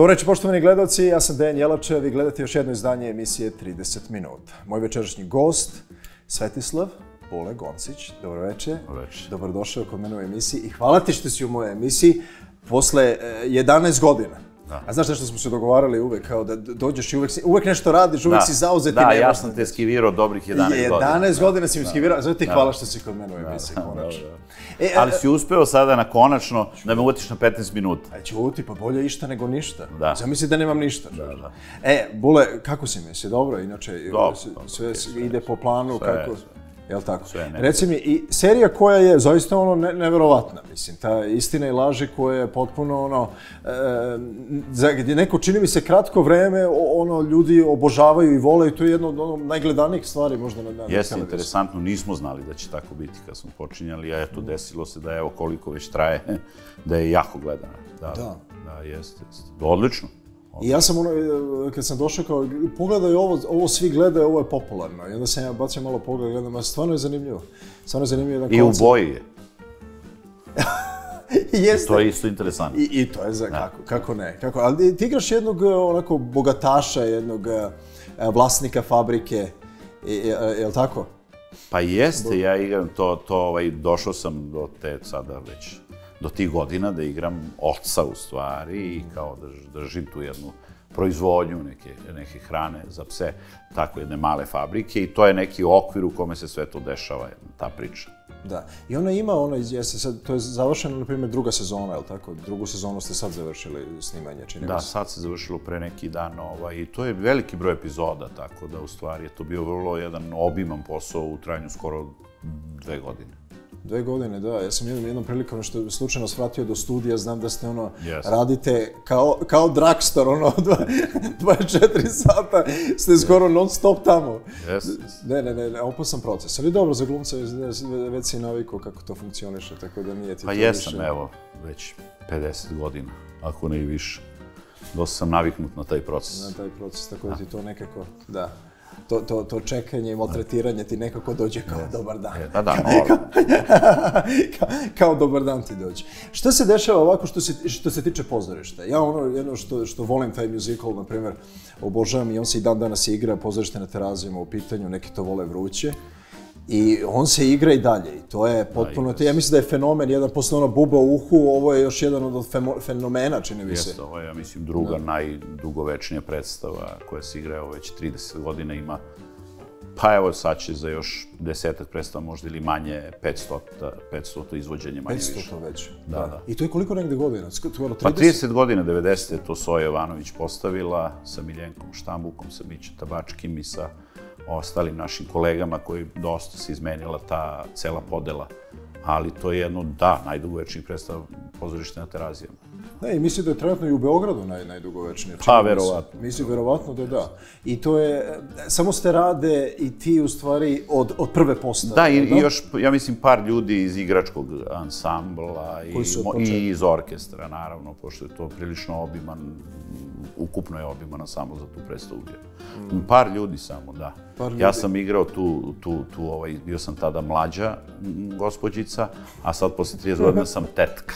Dobro večer, poštovani gledalci, ja sam Dejan Jelače, vi gledate još jedno izdanje emisije 30 minuta. Moj večerašnji gost, Svetislav Bole Goncić. Dobro večer. Dobro večer. Dobrodošao kod mene u emisiji i hvala ti što si u mojoj emisiji posle eh, 11 godina. Da. A znaš nešto smo se dogovarali uvek, kao da dođeš i uvek, si, uvek nešto radiš, uvek si zauzet i Da, nemaš ja sam te skivirao dobrih 11 godina. 11 godina si mi skivirao, zato ti hvala što si kod mene u emisiji, konačno. E, Ali si uspeo sada na konačno da me uvatiš na 15 minuta. A ćuti, pa bolje išta nego ništa. Da. Zamisli da nemam ništa. Da, da. E, Bule, kako si mi? Si dobro? Inače, Dobro, sve, dobro, sve, ide po planu, sve, kako... sve. Jel tako? Sve, ne- Reci mi, i serija koja je zaista ono ne, neverovatna, mislim, ta istina i laži koja je potpuno ono, e, za, gdje neko čini mi se kratko vreme, ono, ljudi obožavaju i vole i to je jedno od ono, najgledanijih stvari možda na, na Jeste interesantno, nismo znali da će tako biti kad smo počinjali, a eto, desilo se da evo koliko već traje, da je jako gledana. Da, Da. da, jeste, jeste. Odlično. I ja sam ono, e, kad sam došao kao, pogledaj ovo, ovo svi gledaju, ovo je popularno. I onda sam ja bacio malo pogled, gledam, a stvarno je zanimljivo. Stvarno je zanimljivo jedan I u boji je. Jeste. To je isto interesantno. I, I to je za, kako, kako ne, kako, ali ti igraš jednog e, onako bogataša, jednog e, vlasnika fabrike, je li tako? Pa jeste, ja igram to, to ovaj, došao sam do te sada već, do tih godina da igram oca u stvari i kao da drž- držim tu jednu proizvodnju neke, neke hrane za pse, tako jedne male fabrike i to je neki okvir u kome se sve to dešava, ta priča. Da. I ona ima, ono, jeste sad, to je završena, na primjer, druga sezona, je li tako? Drugu sezonu ste sad završili snimanje, čini mi Da, se. sad se završilo pre neki dan ovaj, i to je veliki broj epizoda, tako da u stvari je to bio vrlo jedan obiman posao u trajanju skoro dve godine. Dve godine, da. Ja sam jednom, jednom prilikom što slučajno svratio do studija, znam da ste ono, Jeste. radite kao, kao drugstore, ono, dva- 24 sata ste skoro non stop tamo. Jeste. Ne, ne, ne, ne, opasan proces. Ali dobro, za glumca već si navikao kako to funkcioniše, tako da nije ti Pa to jesam, više. evo, već 50 godina, ako ne i više. Dosta sam naviknut na taj proces. Na taj proces, tako da ti to nekako, da. To, to, to čekanje i maltretiranje ti nekako dođe kao dobar dan. Da, da, normalno. kao, kao dobar dan ti dođe. Šta se dešava ovako što se, što se tiče pozorišta? Ja ono, jedno što, što volim taj musical, na primjer, obožavam i on se i dan danas igra, pozorište na terazijama u pitanju, neki to vole vruće. I on se igra i dalje i to je potpuno, to, ja mislim da je fenomen, jedan posle ono buba u uhu, ovo je još jedan od fenomena, čini mi se. Jeste, ovo je, ja mislim, druga najdugovečnija predstava koja se igra evo već 30 godina ima. Pa evo sad će za još desetak predstava možda ili manje 500, 500 izvođenje manje 500 više. to već. Da, da. I to je koliko negde godina? Skoro 30? Pa 30 godina, 90. je to Soja Jovanović postavila sa Miljenkom Štambukom, sa Mićem Tabačkim i sa ostalim našim kolegama koji dosta se izmenila ta cela podela. Ali to je jedno, da, najdugovečnijih predstava pozorište na terazijama. Ne, i mislim da je trenutno i u Beogradu naj, najdugovečnije. Pa, verovatno. Mislim, verovatno da da. I to je, samo ste rade i ti u stvari od, od prve postave. Da, i, jel i još, ja mislim, par ljudi iz igračkog ansambla i, i iz orkestra, naravno, pošto je to prilično obiman, ukupno je obiman samo za tu predstavu bio. Par ljudi samo, da. Par Ja ljudi. sam igrao tu, tu, tu ovaj, bio sam tada mlađa gospođica, a sad posle 30 godina sam tetka.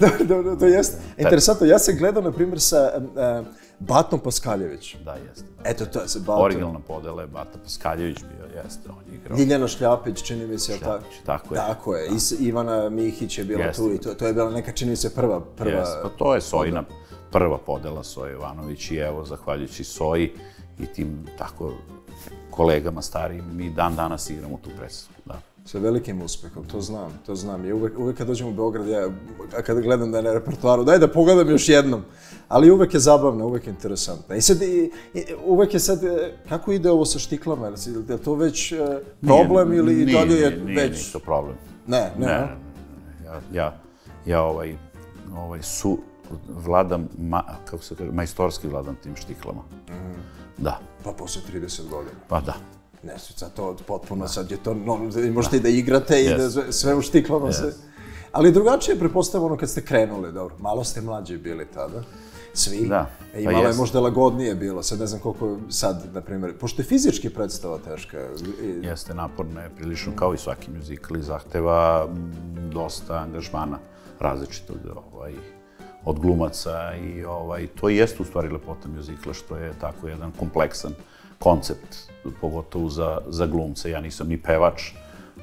da, da, da, to jeste. Interesantno, ja sam gledao, na primjer, sa uh, Batom Paskaljević. Da, jeste. Eto, to je se Batom. Originalna podela je Bata Paskaljević bio, jeste, on je igrao. Ljiljana Šljapić, čini mi se, jel tako? Šljapić, tako je. Tako je. I s- Ivana Mihić je bila Jeste. tu i to, to je bila neka, čini mi se, prva, prva... Yes, pa to je Sojina prva podela Soje Jovanović i evo, zahvaljujući Soji i tim tako kolegama starijim, mi dan danas igramo tu predstavu. Da. Sa velikim uspehom, to znam, to znam. I uvek, uvek kad dođem u Beograd, ja a kada gledam da je na repertoaru, daj da pogledam još jednom. Ali uvek je zabavna, uvek je interesantna. I sad, i, i, uvek je sad, e, kako ide ovo sa štiklama? Je li- to već e, problem ili Nije- dalje je nije, nije, već... Nije to problem. Ne, ne, Ne, ne. ja, ja, ja ovaj, ovaj su, vladam, ma, kako se kaže, majstorski vladam tim štiklama. Da, Pa posle 30 godina. pa da. Ne, sad to potpuno, sad je to, no, možete i da igrate i da Yes. sve- sve u štiklama se... Ali drugačije je prepostavljamo ono kad ste krenuli, dobro, malo ste mlađi bili tada. Svi. Da, E, I pa malo je jest. možda lagodnije bilo, sad ne znam koliko sad, na primjer, pošto je fizički predstava teška. i- Jeste naporno je prilično kao i svaki muzikal i zahteva dosta angažmana različitog ovaj, od glumaca i ovaj, to jeste u stvari lepota mjuzikla, što je tako jedan kompleksan koncept, pogotovo za, za glumce. Ja nisam ni pevač,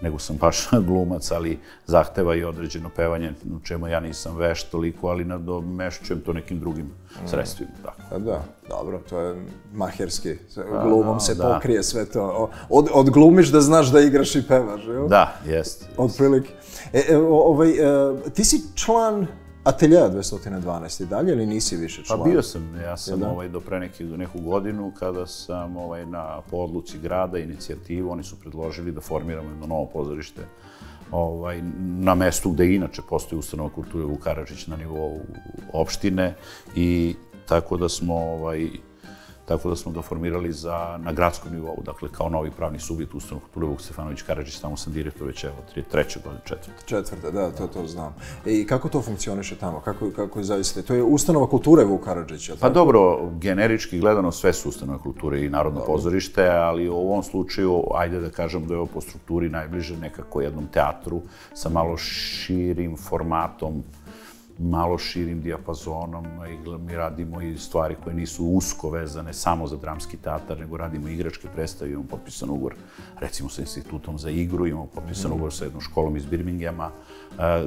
nego sam baš glumac, ali zahteva i određeno pevanje, u čemu ja nisam veš toliko, ali nadomešćujem to nekim drugim mm. sredstvima. Tako. Da. da, dobro, to je maherski. Glumom da, se da. pokrije sve to. Od, od glumiš da znaš da igraš i pevaš, jel? Da, jest. Od prilike. E, e, ovaj, e, ti si član Ateljeja 212 i dalje ili nisi više član? Pa bio sam, ja sam ja, ovaj, do pre neki, do neku godinu kada sam ovaj, na podluci grada inicijativu, oni su predložili da formiramo jedno novo pozorište ovaj, na mestu gde inače postoji ustanova kulture Vukaračić na nivou opštine i tako da smo ovaj, tako da smo ga formirali za, na gradskom nivou, dakle kao novi pravni subjekt Ustanov kulture Vuk Stefanović Karadžić, tamo sam direktor već evo, tri, treće godine, četvrte. Četvrte, da, to, to znam. E, I kako to funkcioniše tamo? Kako, kako je zavisite? To je ustanova kulture Vuk Karadžić, Pa dobro, generički gledano sve su ustanove kulture i Narodno dobro. pozorište, ali u ovom slučaju, ajde da kažem da je ovo po strukturi najbliže nekako jednom teatru sa malo širim formatom malo širim dijapazonom i mi radimo i stvari koje nisu usko vezane samo za dramski teatar, nego radimo igračke predstave, imamo potpisan ugovor recimo sa institutom za igru, imamo potpisan mm. ugovor sa jednom školom iz Birminghama,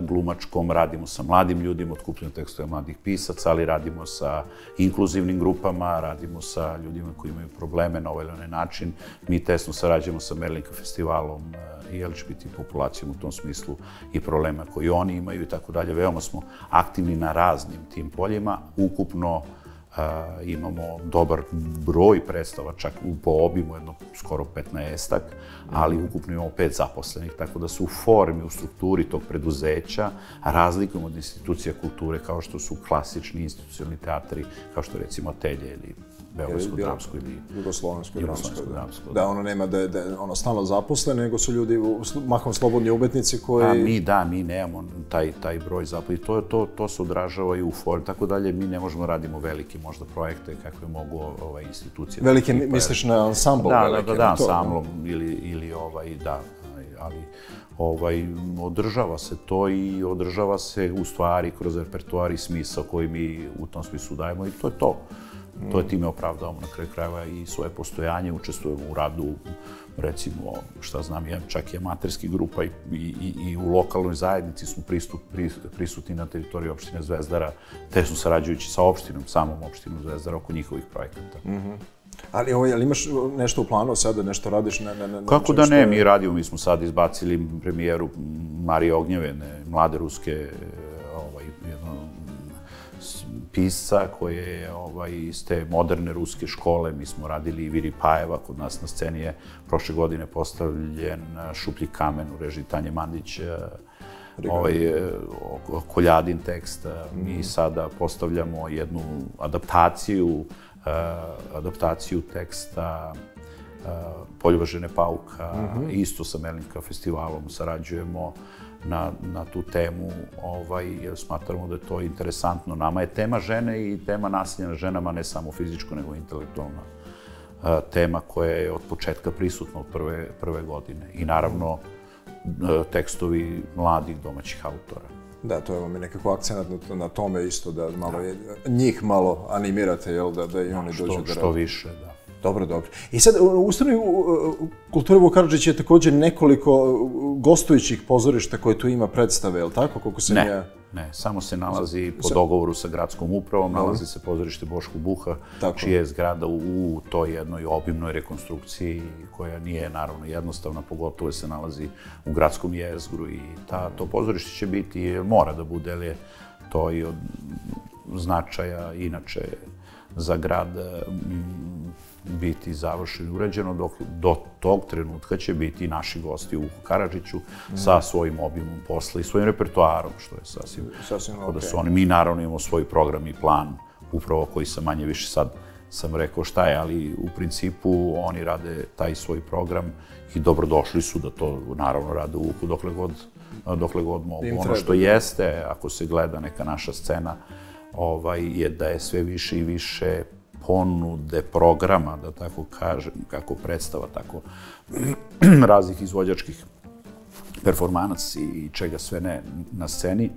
glumačkom, radimo sa mladim ljudima, otkupljeno tekstove mladih pisaca, ali radimo sa inkluzivnim grupama, radimo sa ljudima koji imaju probleme na ovaj način. Mi tesno sarađujemo sa Merlinka festivalom e, i LGBT populacijom u tom smislu i problema koji oni imaju i tako dalje. Veoma smo aktivni na raznim tim poljima. Ukupno Uh, imamo dobar broj predstava, čak po obimu jedno skoro 15-ak, ali ukupno imamo pet zaposlenih, tako da su u formi, u strukturi tog preduzeća razlikujemo od institucija kulture kao što su klasični institucionalni teatri, kao što recimo Atelje ili Beogradsko dramsko ili Jugoslovensko dramsko. Da. da, ono nema da je, da je ono stalno zaposlen, nego su ljudi mahom slobodni umetnici koji... A mi, da, mi nemamo taj, taj broj zaposlenih. To, to, to se odražava i u form, tako dalje. Mi ne možemo radimo velike možda projekte kakve mogu ovaj, institucije. Velike, tipa, misliš na ansambl? Da, velike, da, da, da, ansamblom ili, ili ovaj, da, ali ovaj, održava se to i održava se u stvari kroz repertoar i smisao koji mi u tom smislu dajemo i to je to. To je time opravdavamo na kraju krajeva i svoje postojanje, učestvujemo u radu, recimo, šta znam, ja, čak i amaterski grupa i, i, i u lokalnoj zajednici smo pristup, prisutni na teritoriji opštine Zvezdara, tesno sarađujući sa opštinom, samom opštinom Zvezdara oko njihovih projekata. Mm -hmm. Ali, ovaj, ali imaš nešto u planu sada, nešto radiš na... na, na Kako da ne, mi radimo, mi smo sad izbacili premijeru Marije Ognjevene, mlade ruske pisca koje je ovaj, iz te moderne ruske škole. Mi smo radili i Viri Pajeva, kod nas na sceni je prošle godine postavljen Šuplji kamen u režiji Tanje Mandić, ovaj, Koljadin tekst. Mi mhm. sada postavljamo jednu adaptaciju, adaptaciju teksta Poljubažene pauka, mm -hmm. isto sa Melinka festivalom sarađujemo na, na tu temu, ovaj, jer smatramo da je to interesantno. Nama je tema žene i tema nasilja na ženama ne samo fizičko, nego intelektualna tema koja je od početka prisutna od prve, prve godine. I naravno, tekstovi mladih domaćih autora. Da, to je mi nekako akcenat na, na tome isto, da malo je, njih malo animirate, jel, da, da i oni što, dođu da Što više, da. Dobro, dobro. I sad, u ustanovi Kulture Vukarađić je također nekoliko gostujućih pozorišta koje tu ima predstave, je li tako? Koliko se ne, nije... ne, samo se nalazi po dogovoru sa gradskom upravom, nalazi se pozorište Boško Buha, tako. čija je zgrada u, u toj jednoj obimnoj rekonstrukciji koja nije naravno jednostavna, pogotovo se nalazi u gradskom jezgru i ta, to pozorište će biti, mora da bude, ali je to i od značaja inače za grad biti završeno i urađeno, dok do tog trenutka će biti naši gosti u Karadžiću mm. sa svojim obimom posla i svojim repertoarom, što je sasvim... Sasvim okay. da su oni, mi naravno imamo svoj program i plan, upravo koji sam manje više sad sam rekao šta je, ali u principu oni rade taj svoj program i dobrodošli su da to naravno rade u uku dokle god, dokle god mogu. Ono što jeste, ako se gleda neka naša scena, ovaj, je da je sve više i više ponude programa, da tako kažem, kako predstava, tako raznih izvođačkih performanac i čega sve ne na sceni,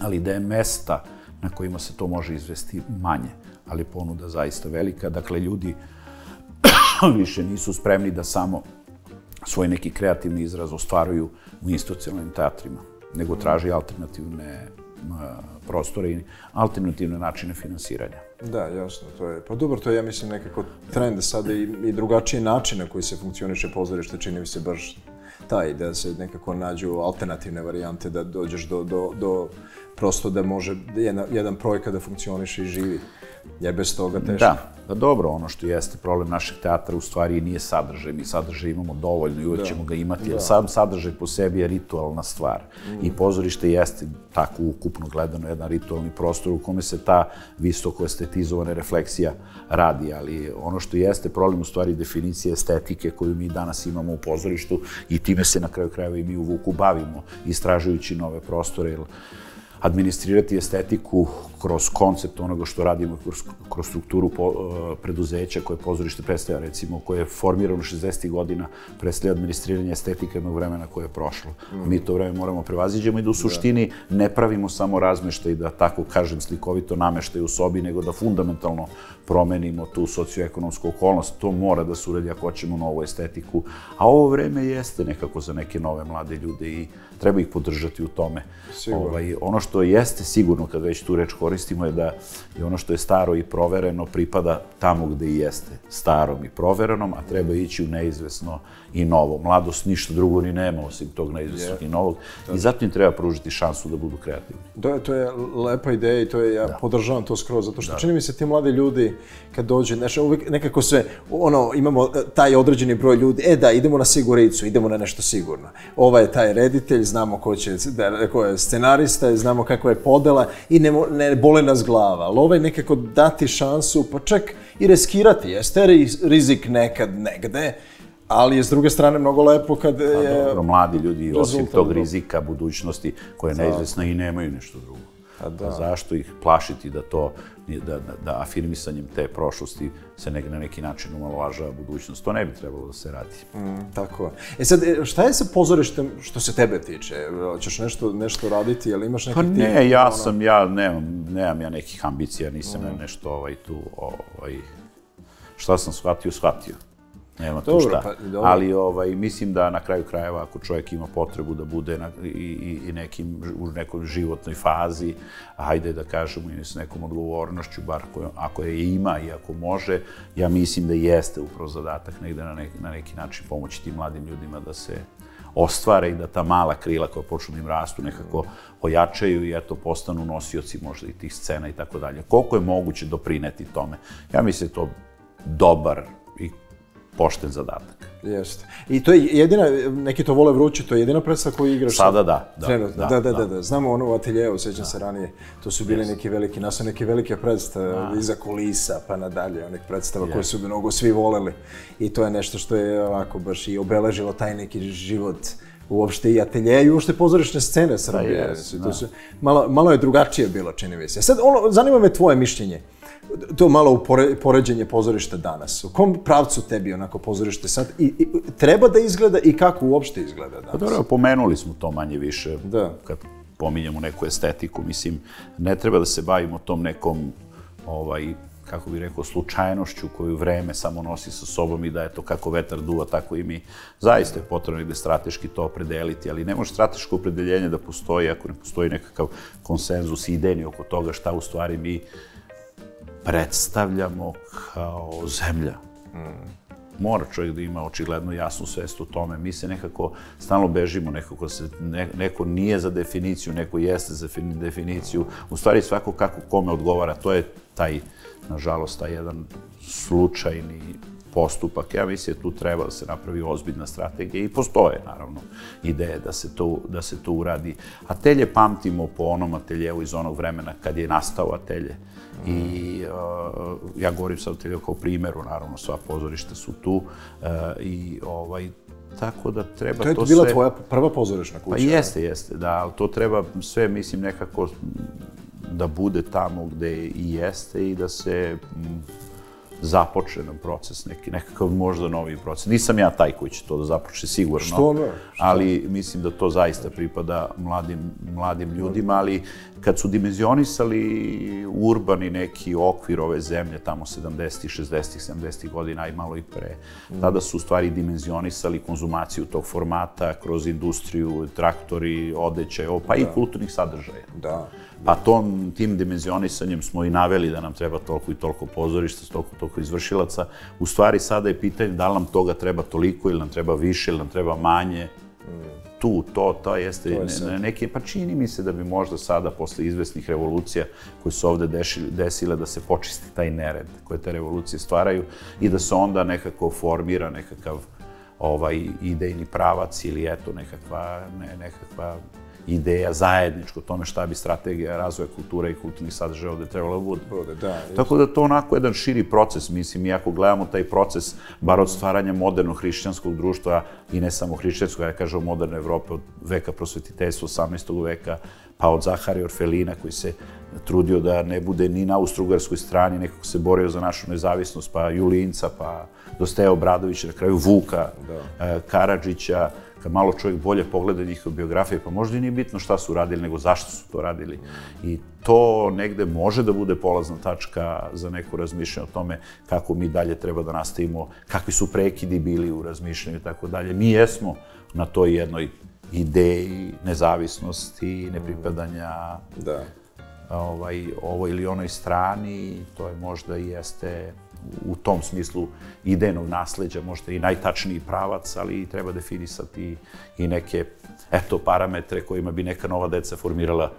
ali da je mesta na kojima se to može izvesti manje, ali ponuda zaista velika. Dakle, ljudi više nisu spremni da samo svoj neki kreativni izraz ostvaruju u institucionalnim teatrima, nego traži alternativne prostore i alternativne načine finansiranja. Da, jasno, to je. Pa dobro, to je, ja mislim, nekako trend sada i, i drugačiji način na koji se funkcioniše pozorište, čini mi se baš taj, da se nekako nađu alternativne varijante, da dođeš do, do, do prosto da može jedan, jedan projekat da funkcioniše i živi. Je bez toga teško. Da, da dobro, ono što jeste problem našeg teatra u stvari nije sadržaj. Mi sadržaj imamo dovoljno i uvek da. ćemo ga imati, jer da. sam sadržaj po sebi je ritualna stvar. Mm. I pozorište jeste tako ukupno gledano jedan ritualni prostor u kome se ta visoko estetizovana refleksija radi, ali ono što jeste problem u stvari definicije estetike koju mi danas imamo u pozorištu i time se na kraju krajeva i mi u Vuku bavimo, istražujući nove prostore, jer administrirati estetiku kroz koncept onoga što radimo, kroz, kroz strukturu po, uh, preduzeća koje pozorište predstavlja, recimo, koje je formirano 60. godina, predstavlja administriranje estetike jednog vremena koje je prošlo. Mm. Mi to vreme moramo prevaziđemo i da u suštini da. ne pravimo samo razmeštaj, da tako kažem slikovito nameštaj u sobi, nego da fundamentalno promenimo tu socioekonomsku okolnost. To mora da se uredi ako hoćemo novu estetiku. A ovo vreme jeste nekako za neke nove mlade ljude i treba ih podržati u tome. Sigurno. Ovaj, ono što jeste sigurno, kad već tu reč koristimo, je da je ono što je staro i provereno pripada tamo gde i jeste. Starom i proverenom, a treba ići u neizvesno i novo. Mladost ništa drugo ni nema osim tog neizvesnog yeah. i novog. I zato im treba pružiti šansu da budu kreativni. Da, to je lepa ideja i to je, ja da. podržavam to skroz, zato što da. čini mi se ti mladi ljudi kad dođe, znači uvijek nekako sve, ono, imamo e, taj određeni broj ljudi, e da, idemo na siguricu, idemo na nešto sigurno. Ova je taj reditelj, znamo ko, će, da, ko je scenarista, znamo kako je podela i ne, ne bole nas glava. Ali ovaj nekako dati šansu, pa čak i riskirati, jeste rizik nekad negde, ali je s druge strane mnogo lepo kad pa je... Pa dobro, mladi ljudi, osim tog rizika budućnosti, koje je neizvesna i nemaju nešto drugo. A da. A zašto ih plašiti da to, da, da, da afirmisanjem te prošlosti se ne, na neki način umalovažava budućnost. To ne bi trebalo da se radi. Mm, tako je. E sad, e, šta je sa pozorištem što se tebe tiče? Hoćeš nešto, nešto raditi, ili imaš neki Pa ne, tim, ja ono... sam, ja nemam, nemam ja nekih ambicija, nisam mm. nešto ovaj, tu, ovaj, šta sam shvatio, shvatio. Nema tu šta. Pa, Ali ovaj, mislim da na kraju krajeva, ako čovjek ima potrebu da bude na, i, i, nekim, u nekoj životnoj fazi, hajde da kažemo i s nekom odgovornošću, bar ako, ako je ima i ako može, ja mislim da jeste upravo zadatak negde na neki, na neki način pomoći tim mladim ljudima da se ostvare i da ta mala krila koja počnu da im rastu nekako ojačaju i eto postanu nosioci možda i tih scena i tako dalje. Koliko je moguće doprineti tome? Ja mislim da je to dobar pošten zadatak. Jeste. I to je jedina, neki to vole vrući, to je jedina predstava koju igraš sada. da, da. Trenutno. Da, da, da, da, da. Znamo ono u ateljevu, sećam da. se ranije, to su bili neki veliki, nas neke velike predstave, da. iza kulisa, pa nadalje, onih predstava koje su mnogo svi voleli. I to je nešto što je ovako baš i obeležilo taj neki život uopšte i atelje i uopšte pozorišne scene Srbije. Da, yes, to su, malo, malo je drugačije bilo, čini mi se. Sad, ono, zanima me tvoje mišljenje to malo u poređenje pozorišta danas. U kom pravcu tebi onako pozorište sad i, i treba da izgleda i kako uopšte izgleda danas? Pa dobro, pomenuli smo to manje više. Da. Kad pominjemo neku estetiku, mislim, ne treba da se bavimo tom nekom ovaj, kako bih rekao, slučajnošću koju vreme samo nosi sa sobom i da je to kako vetar duva, tako i mi. Zaista je potrebno negde strateški to opredeliti, ali ne može strateško opredeljenje da postoji ako ne postoji nekakav konsenzus i idejni oko toga šta u stvari mi predstavljamo kao zemlja. Mm. Mora čovjek da ima očigledno jasnu svest o tome. Mi se nekako stalno bežimo, nekako se, ne, neko nije za definiciju, neko jeste za definiciju. U stvari svako kako kome odgovara, to je taj, nažalost, taj jedan slučajni postupak. Ja mislim da tu treba da se napravi ozbiljna strategija i postoje, naravno, ideje da se to, da se to uradi. Atelje pamtimo po onom ateljevu iz onog vremena kad je nastao atelje. I uh, ja govorim sad ateljevu kao primjeru, naravno, sva pozorišta su tu uh, i ovaj, tako da treba to sve... To je bila tvoja prva pozorišna kuća? Pa jeste, jeste, da, ali to treba sve, mislim, nekako da bude tamo gde i jeste i da se započne nam proces, neki, nekakav možda novi proces. Nisam ja taj koji će to da započne, sigurno. Što ne? Što? Ali mislim da to zaista pripada mladim, mladim ljudima, ali kad su dimenzionisali urbani neki okvir ove zemlje, tamo 70. 60. 70. godina, a i malo i pre, tada su u stvari dimenzionisali konzumaciju tog formata kroz industriju, traktori, odeće, pa i kulturnih sadržaja. Da. Pa tom, tim dimenzionisanjem smo i naveli da nam treba toliko i toliko pozorišta, toliko i toliko izvršilaca. U stvari sada je pitanje da li nam toga treba toliko ili nam treba više ili nam treba manje. Tu, to, to jeste To je ne, neke, pa čini mi se da bi možda sada, posle izvesnih revolucija koje su ovde dešili, desile, da se počisti taj nered koje te revolucije stvaraju i da se onda nekako formira nekakav ovaj idejni pravac ili eto nekakva, ne, nekakva ideja zajedničko o tome šta bi strategija razvoja kulture i kulturnih sadržaja ovde trebalo da bude. Bude, da. Tako da to onako jedan širi proces, mislim, i ako gledamo taj proces, bar od stvaranja modernog hrišćanskog društva i ne samo hrišćanskog, ja kažem moderne Evrope od veka prosvetiteljstva, 18. veka, pa od Zahari Orfelina koji se trudio da ne bude ni na austrougarskoj strani, nekako se borio za našu nezavisnost, pa Julinca, pa Dosteja Obradovića, na kraju Vuka, da. Karadžića, kad malo čovjek bolje pogleda njihove biografije, pa možda i nije bitno šta su radili, nego zašto su to radili. I to negde može da bude polazna tačka za neko razmišljanje o tome kako mi dalje treba da nastavimo, kakvi su prekidi bili u razmišljanju i tako dalje. Mi jesmo na toj jednoj ideji nezavisnosti, nepripadanja Da. ovaj, ovoj ili onoj strani, to je možda i jeste u tom smislu idejnog nasleđa, možda i najtačniji pravac, ali treba definisati i neke, eto, parametre kojima bi neka nova deca formirala,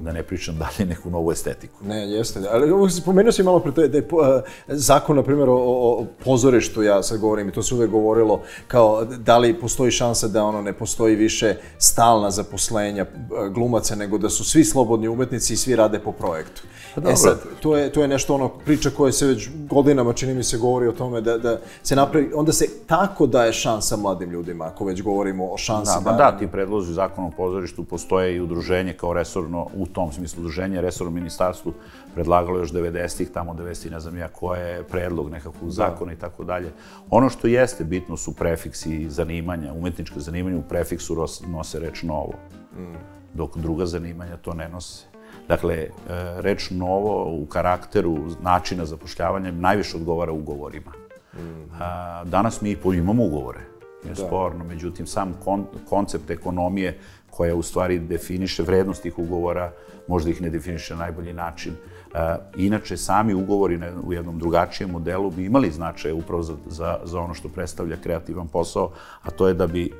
da ne pričam dalje, neku novu estetiku. Ne, jeste. Ali spomenuo si malo pre to, da je zakon, na primjer, o, o pozorištu, ja sad govorim, i to se uvek govorilo, kao da li postoji šansa da ono ne postoji više stalna zaposlenja a, glumaca, nego da su svi slobodni umetnici i svi rade po projektu. dobro. e sad, to je, to je nešto ono priča koja se već godinama, čini mi se, govori o tome da, da se napravi, onda se tako daje šansa mladim ljudima, ako već govorimo o šansi Da, ma da, ti predlozi zakona o pozorištu postoje i udruženje kao resorno, u tom smislu udruženje, resorno ministarstvu predlagalo još 90-ih, tamo 90-ih, ne znam ja koje je predlog nekakvog zakona i tako dalje. Ono što jeste bitno su prefiksi zanimanja, umetničke zanimanja u prefiksu nose reč novo, dok druga zanimanja to ne nose. Dakle, e, reč novo u karakteru načina zapošljavanja najviše odgovara ugovorima. A, danas mi imamo ugovore, nije sporno, međutim sam kon, koncept ekonomije koja u stvari definiše vrednost tih ugovora, možda ih ne definiše na najbolji način. A, inače, sami ugovori na, u jednom drugačijem modelu bi imali značaje upravo za, za, za ono što predstavlja kreativan posao, a to je da bi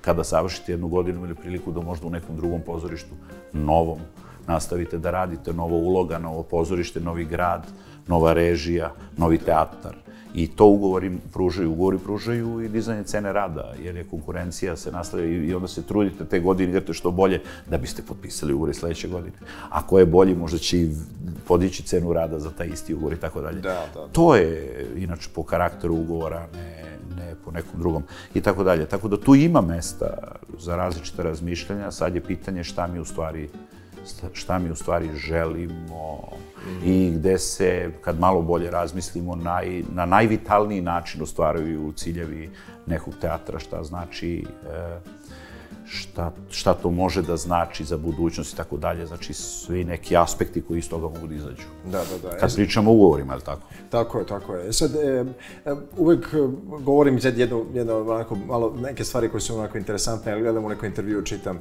kada završite jednu godinu ili priliku da možda u nekom drugom pozorištu, novom, nastavite da radite novo uloga, novo pozorište, novi grad, nova režija, novi teatar. I to ugovori pružaju. Ugovori pružaju i dizanje cene rada, jer je konkurencija se nastavlja i onda se trudite te godine igrate što bolje da biste potpisali ugovor sledeće godine. Ako je bolji, možda će i podići cenu rada za taj isti ugovor i tako dalje. Da, da. To je, inače, po karakteru ugovora, ne, ne po nekom drugom i tako dalje. Tako da tu ima mesta za različite razmišljanja, sad je pitanje šta mi u stvari šta mi u stvari želimo i gde se, kad malo bolje razmislimo, naj, na najvitalniji način ostvaraju ciljevi nekog teatra, šta znači e, šta, šta to može da znači za budućnost i tako dalje, znači svi neki aspekti koji iz toga mogu da izađu. Da, da, da. E, Kad pričamo o ugovorima, je li tako? Tako je, tako je. E Sad, e, e, uvek e, govorim sad jedno, jedno onako, malo, neke stvari koje su onako interesantne, ali gledam u neko intervju, čitam.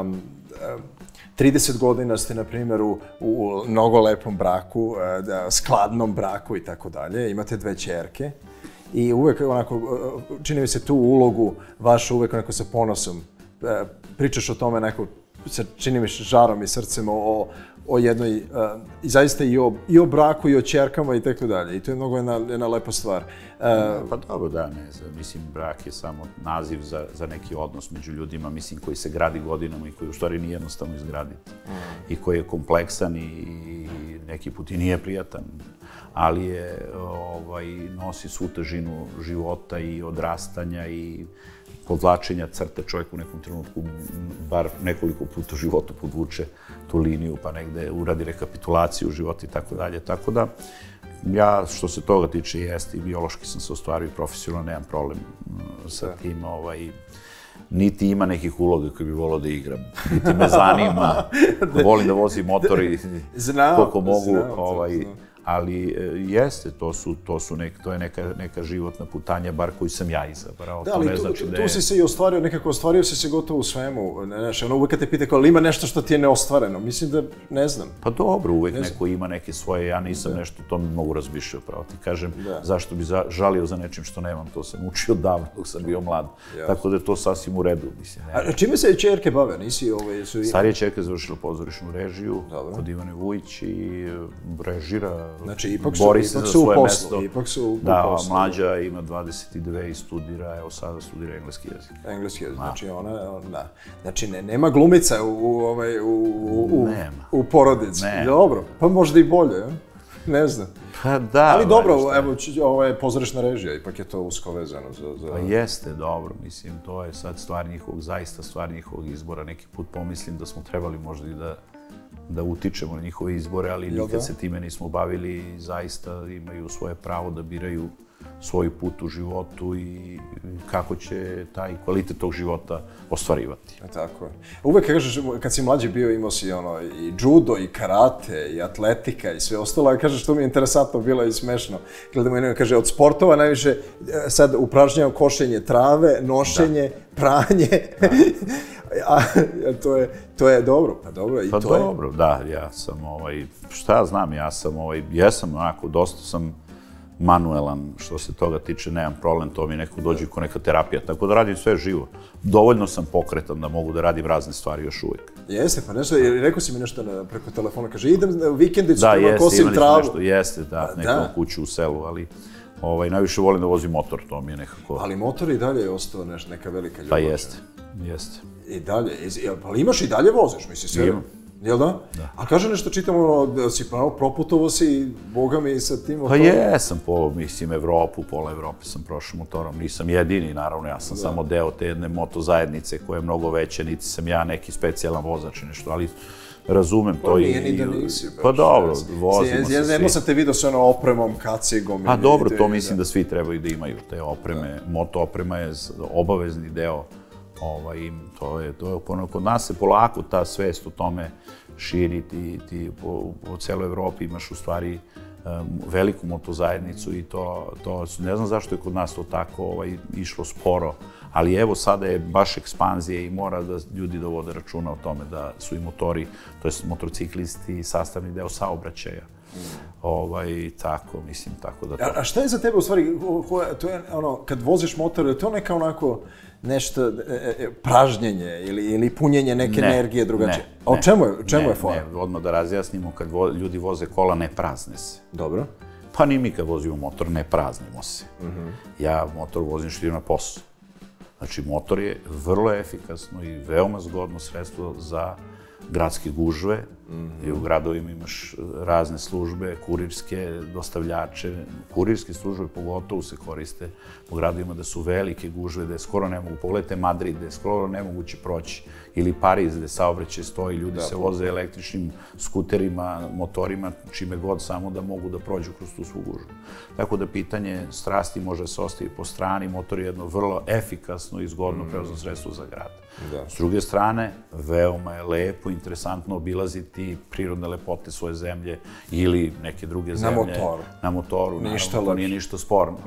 Um, um, 30 godina ste, na primjer, u, u mnogo lepom braku, e, da, skladnom braku i tako dalje, imate dve čerke i uvek onako, e, čini mi se tu ulogu vašu uvek onako sa ponosom e, pričaš o tome neko, sa, čini mi se žarom i srcem o, o jednoj, uh, i zaista i o, i o braku i o čerkama i tako dalje. I to je mnogo jedna, jedna lepa stvar. Uh, Pa dobro, da, ne znam, mislim, brak je samo naziv za, za neki odnos među ljudima, mislim, koji se gradi godinama i koji u stvari nije jednostavno izgraditi. I koji je kompleksan i, i neki put i nije prijatan, ali je, ovaj, nosi svu težinu života i odrastanja i podvlačenja crte čovjek u nekom trenutku bar nekoliko puta u životu podvuče tu liniju pa negde uradi rekapitulaciju života i tako dalje. Tako da ja, što se toga tiče, jeste i biološki sam se ostvario profesionalno, nemam problem mm, sa tim, ovaj, niti ima nekih uloga koje bi volao da igram, niti me zanima, volim da vozim motor i Znam, koliko mogu, znam, ovaj, znam. Ali e, jeste, to su, to su nek, to je neka, neka životna putanja, bar koju sam ja izabrao, Da, to ali ne tu, znači tu, da tu je... si se i ostvario, nekako ostvario si se gotovo u svemu. Ne, znaš, ono uvek kad te pita kao, ima nešto što ti je neostvareno? Mislim da, ne znam. Pa dobro, uvek neko ima neke svoje, ja nisam nešto, to mi mogu razmišljao, pravo ti kažem, Da. zašto bi za, žalio za nečim što nemam, to sam učio davno dok sam bio mlad, tako da je to sasvim u redu, mislim. Ne. A čime se čerke bave? Nisi ovaj, su... Starija čerka je završila pozorišnu režiju Dobro. kod Ivane Vujić i režira, Znači, ipak su- bori se ipak za svoje mesto. ipak su u da, poslu. mlađa ima 22 i studira, evo sada studira engleski jezik. Engleski jezik, znači ona, ona, da. Znači, ne, nema glumica u, u, ovaj, u, u, Nema. u porodici. Ne. Dobro, pa možda i bolje, ja? ne znam. Pa da, Ali dobro, šta. evo, ovo je pozorišna režija, ipak je to usko vezano za... za... Pa jeste, dobro, mislim, to je sad stvar njihovog, zaista stvar njihovog izbora. Neki put pomislim da smo trebali možda i da, da utičemo na njihove izbore, ali Jel nikad da? se time nismo bavili i zaista imaju svoje pravo da biraju svoj put u životu i kako će taj kvalitet tog života ostvarivati. E, Tako je. Uvek kažeš, kad si mlađi bio, imao si ono i judo, i karate, i atletika, i sve ostalo, a kažeš, to mi je interesantno bilo i smešno. Gledamo jedno, kaže, od sportova najviše e, sad upražnjava košenje trave, nošenje, pranje, a to je, to je dobro, pa dobro, i Pa to je... dobro, da, ja sam, ovaj, šta ja znam, ja sam, ovaj, jesam onako, dosta sam manuelan što se toga tiče, nemam problem, to mi neko dođe ko neka terapija, tako da radim sve živo. Dovoljno sam pokretan da mogu da radim razne stvari još uvijek. Jeste, pa nešto, jer rekao si mi nešto na, preko telefona, kaže, idem na vikendicu, Da, jeste, kosim travu. nešto, jeste, da, Pa neku da. kuću u selu, ali ovaj, najviše volim da vozim motor, to mi je nekako, Ali motor i dalje je ostao neš, neka velika ljubav. pa jeste, jeste. I dalje, iz- jel, ali imaš i dalje voziš, misli sve. Imam. Jel da? da. A kaže nešto, čitam ono, da si pravo proputovao si, boga mi, sa tim Pa motorom. jesam po, mislim, Evropu, pola Evrope sam prošao motorom. Nisam jedini, naravno, ja sam samo deo te jedne moto zajednice koja je mnogo veća, niti sam ja neki specijalan vozač i nešto, ali razumem to Pa i... nije ni da nisi. Pa dobro, vozimo Jedno- se Jedno svi. sam te vidio sa ono opremom, kacigom. Pa i- dobro, to i- mislim da svi trebaju da imaju te opreme. Moto oprema je obavezni deo. Ovaj, to je, to je, ono, kod nas se polako ta svest o tome širi, ti, ti po, po celoj Evropi imaš u stvari veliku moto zajednicu i to, to, ne znam zašto je kod nas to tako ovaj, išlo sporo, ali evo sada je baš ekspanzija i mora da ljudi da vode računa o tome da su i motori, to jest motorciklisti sastavni deo saobraćaja. Ovaj, tako, mislim, tako da to... A, a šta je za tebe u stvari, ko- ko je- to je ono, kad voziš motor, je to neka onako nešto, e, e, pražnjenje ili, ili punjenje neke Ne, energije drugačije? ne, A o čemu je, čemu ne, je fora? Ne, odmah da razjasnimo, kad vo, ljudi voze kola, ne prazne se. Dobro. Pa ni mi kad vozimo motor, ne praznimo se. Mhm. Ja motor vozim što idem na posao. Znači, motor je vrlo efikasno i veoma zgodno sredstvo za gradske gužve. I u gradovima imaš razne službe, kurirske, dostavljače. Kurirske službe pogotovo se koriste u gradovima da su velike gužve, da je skoro ne mogu. Pogledajte Madrid, da je skoro nemoguće proći. Ili Pariz, gde saobraćaj stoji, ljudi se voze električnim skuterima, motorima, čime god, samo da mogu da prođu kroz tu svu gužvu. Tako da pitanje strasti može se ostavi po strani, motor je jedno vrlo efikasno i zgodno prevozno sredstvo za grad. Da. S druge strane, veoma je lepo, interesantno obilaziti prirodne lepote svoje zemlje ili neke druge zemlje. motoru. Na motoru. Ništa naravno, to nije ništa sporno.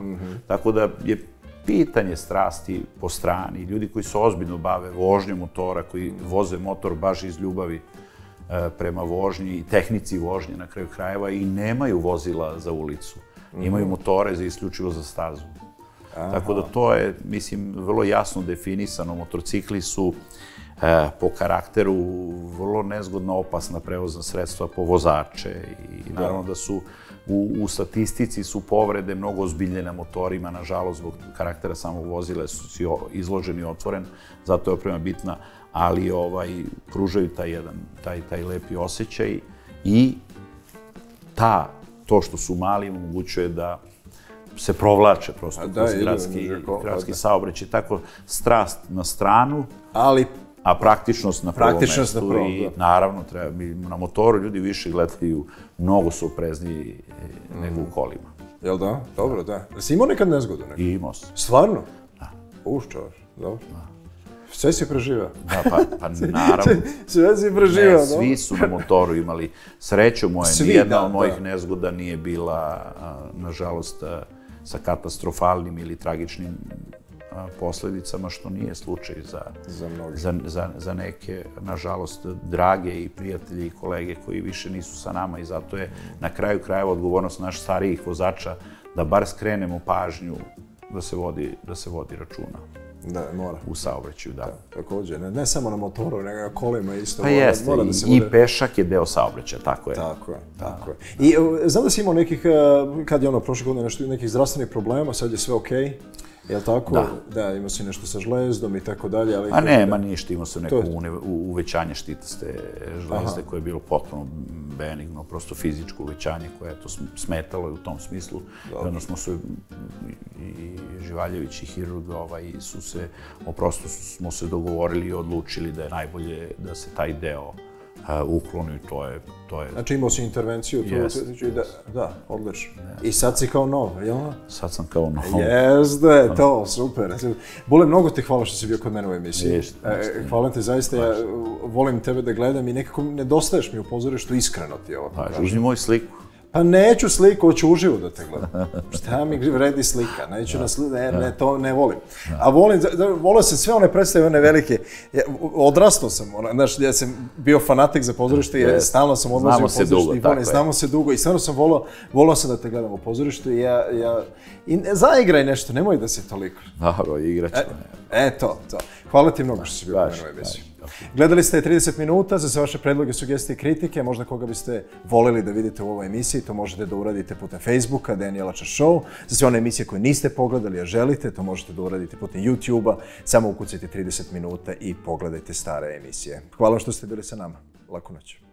Tako da je pitanje strasti po strani. Ljudi koji se ozbiljno bave vožnjom motora, koji voze motor baš iz ljubavi e, prema vožnji i tehnici vožnje na kraju krajeva i nemaju vozila za ulicu. Imaju motore za isključivo za stazu. Tako da to je, mislim, vrlo jasno definisano. Motorcikli su e, po karakteru vrlo nezgodno opasna prevozna sredstva po vozače i naravno da su u, u statistici su povrede mnogo ozbiljnije na motorima, nažalost, zbog karaktera samog vozila su si o- izložen i otvoren, zato je oprema bitna, ali ovaj, pružaju taj jedan, taj, taj lepi osjećaj i ta, to što su mali omogućuje da se provlače prosto da, kroz idu, gradski, idu ko- gradski da. saobraćaj. Tako, strast na stranu, Ali A praktičnost na prvom Praktičnost na mestu prvom, i da. naravno treba bi na motoru ljudi više gledaju mnogo su oprezniji e, nego Mm. u kolima. Jel da? Dobro, da. Jesi imao nekad nezgodu? Nekad? I imao sam. Stvarno? Da. Uš, čovječ, dobro. Sve si preživao. Da, pa, pa naravno. Sve si preživao, dobro. svi su na motoru imali sreću moje. Svi, Nijedna da, od mojih da. nezgoda nije bila, a, nažalost, a, sa katastrofalnim ili tragičnim posledicama, što nije slučaj za, Za za, za, za neke, nažalost, drage i prijatelje i kolege koji više nisu sa nama i zato je na kraju krajeva odgovornost naš starijih vozača da bar skrenemo pažnju da se vodi, da se vodi računa Da, mora. u saobraćaju, da. Također, ne, ne samo na motoru, nego na kolima isto. Pa mora, jeste, mora da se i, vode- i pešak je deo saobraćaja, tako je. Tako je, tako je. I e, znam da si imao nekih, e, kad je ono prošle godine nešto, nekih zdravstvenih problema, sad je sve okej. Jel tako? Da. Da, imao si nešto sa žlezdom i tako dalje, ali... A nema ništa, imao sam neko une- uvećanje štitaste žlezde koje je bilo potpuno benigno, prosto fizičko uvećanje koje je to sm- smetalo u tom smislu. I onda smo se, i, Živaljević i Hirurg ovaj, su se, oprosto smo se dogovorili i odlučili da je najbolje da se taj deo ukloni i to je, to je, Znači imao si intervenciju tu, Jest, tu- da, da, odlično. I sad si kao nov, jel? sad sam kao novo. Jeste, to, super. Bole, mnogo ti hvala što si bio kod mene u emisiji. Jeste, E, hvala ti zaista, ja volim tebe da gledam i nekako nedostaješ mi u pozorištu, iskreno ti ovo. Pa, uzmi moju sliku. Pa neću sliku, hoću uživo da te gledam. Šta mi vredi slika? Neću na sliku, ne, ne, to ne volim. A volim, da, volio sam sve one predstave, one velike. Ja, odrastao sam, ona, znaš, ja sam bio fanatik za pozorište, jer Jest. stalno sam odlazio u pozorište dugo, i tako je. znamo se dugo i stvarno sam volao, volao sam da te gledam u pozorištu i ja, ja, i ne, zaigraj nešto, nemoj da se toliko. Dobro, igrat ćemo. E, to, to. Hvala ti mnogo što si bio mene u emisiji. Gledali ste 30 minuta, za sve vaše predloge, sugestije i kritike, možda koga biste voleli da vidite u ovoj emisiji, to možete da uradite putem Facebooka, Danielača Show. Za sve one emisije koje niste pogledali, a želite, to možete da uradite putem YouTube-a. Samo ukucajte 30 minuta i pogledajte stare emisije. Hvala što ste bili sa nama. Laku noć.